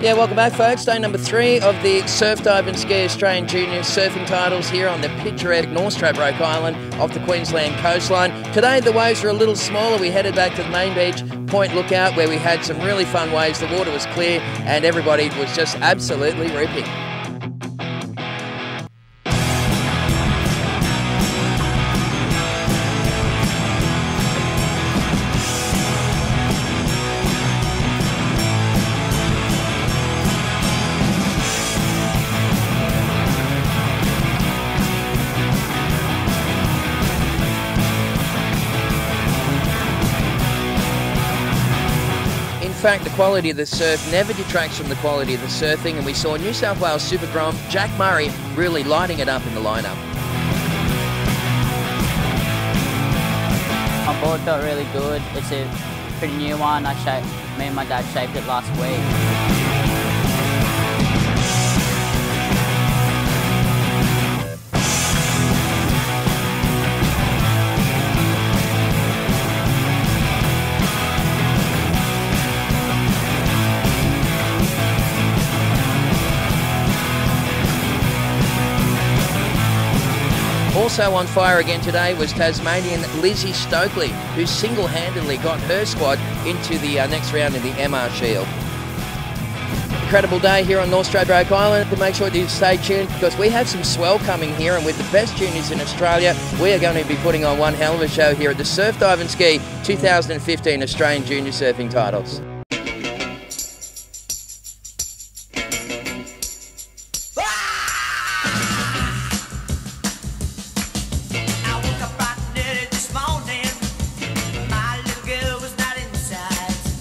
Yeah, welcome back, folks. Day number three of the Surf Dive and Ski Australian Junior surfing titles here on the picturesque North Stradbroke Island off the Queensland coastline. Today, the waves were a little smaller. We headed back to the main beach, Point Lookout, where we had some really fun waves. The water was clear and everybody was just absolutely ripping. Fact, the quality of the surf never detracts from the quality of the surfing, and we saw New South Wales Super Grom Jack Murray really lighting it up in the lineup. My board felt really good. It's a pretty new one. I shaped, me and my dad shaped it last week. Also on fire again today was Tasmanian Lizzie Stokely, who single-handedly got her squad into the uh, next round in the MR Shield. Incredible day here on North Stradbroke Island. But make sure you stay tuned because we have some swell coming here, and with the best juniors in Australia, we are going to be putting on one hell of a show here at the Surf Dive and Ski 2015 Australian Junior Surfing Titles.